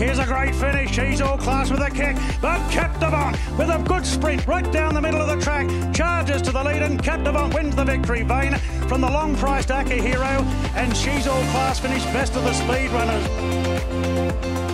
Here's a great finish. He's all class with a kick, but Captivant with a good sprint right down the middle of the track charges to the lead, and Captivant wins the victory. Vane from the long-priced Aki Hero, and she's all class finished best of the speed runners.